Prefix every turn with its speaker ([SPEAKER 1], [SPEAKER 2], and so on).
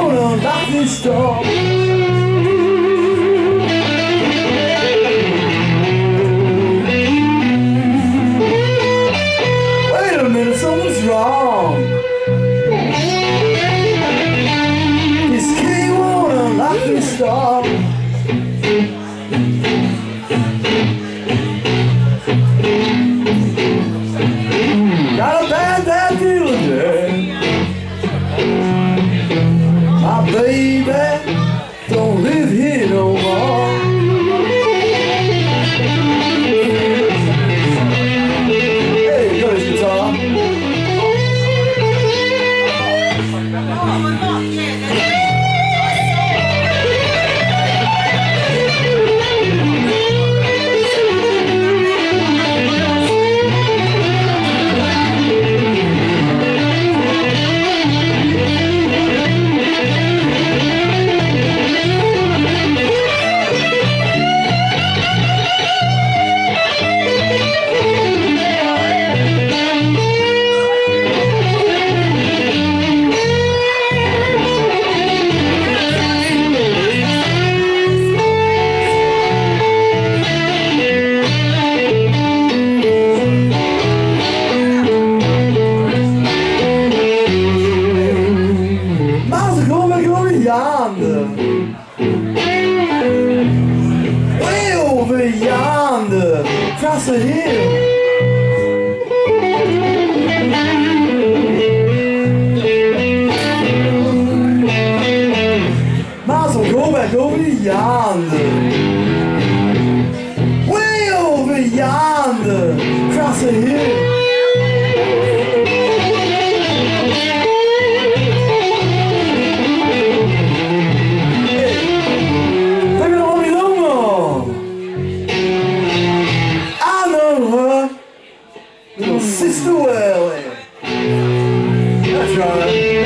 [SPEAKER 1] out of this storm Don't live here. Across the hill. Back yonder. Way over yonder, across the hill. John.